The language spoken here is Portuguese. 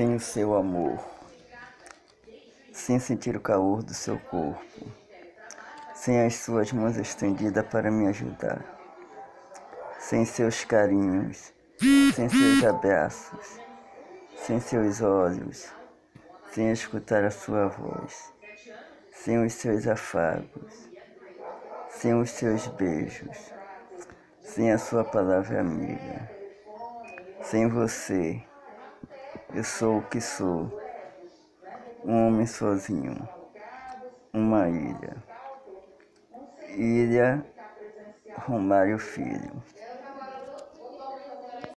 sem o seu amor, sem sentir o calor do seu corpo, sem as suas mãos estendidas para me ajudar, sem seus carinhos, sem seus abraços, sem seus olhos, sem escutar a sua voz, sem os seus afagos, sem os seus beijos, sem a sua palavra amiga, sem você. Eu sou o que sou, um homem sozinho, uma ilha. Ilha Romário Filho.